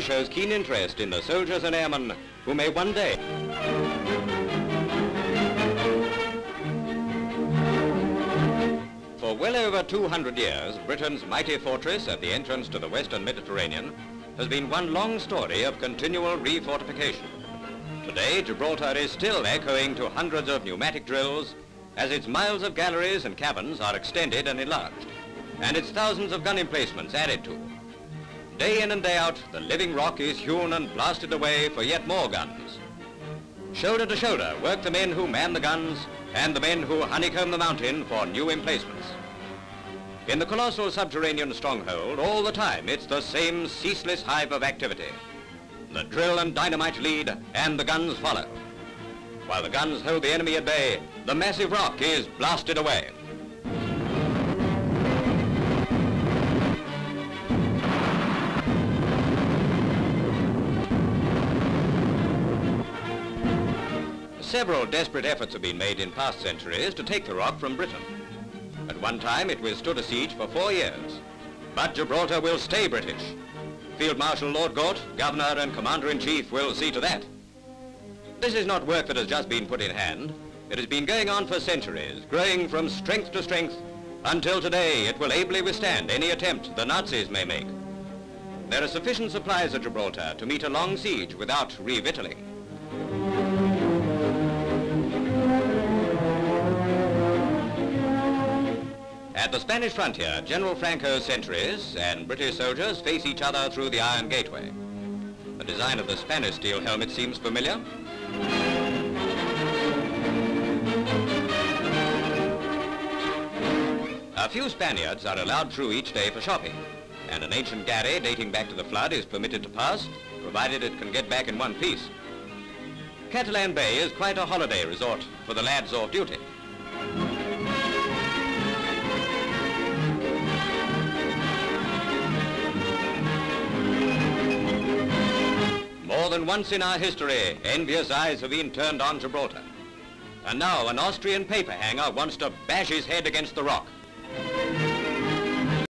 Shows keen interest in the soldiers and airmen who may one day For well over 200 years, Britain's mighty fortress at the entrance to the western Mediterranean has been one long story of continual refortification. Today, Gibraltar is still echoing to hundreds of pneumatic drills as its miles of galleries and cabins are extended and enlarged, and its thousands of gun emplacements added to. Day in and day out, the living rock is hewn and blasted away for yet more guns. Shoulder to shoulder work the men who man the guns and the men who honeycomb the mountain for new emplacements. In the colossal subterranean stronghold, all the time, it's the same ceaseless hive of activity. The drill and dynamite lead, and the guns follow. While the guns hold the enemy at bay, the massive rock is blasted away. Several desperate efforts have been made in past centuries to take the rock from Britain. At one time, it withstood a siege for four years. But Gibraltar will stay British. Field Marshal Lord Gort, Governor and Commander-in-Chief will see to that. This is not work that has just been put in hand. It has been going on for centuries, growing from strength to strength, until today it will ably withstand any attempt the Nazis may make. There are sufficient supplies at Gibraltar to meet a long siege without revictualling. At the Spanish frontier, General Franco's sentries and British soldiers face each other through the Iron Gateway. The design of the Spanish steel helmet seems familiar. A few Spaniards are allowed through each day for shopping, and an ancient gharry dating back to the flood is permitted to pass, provided it can get back in one piece. Catalan Bay is quite a holiday resort for the lads off duty. Than once in our history, envious eyes have been turned on Gibraltar. And now an Austrian paper hanger wants to bash his head against the rock.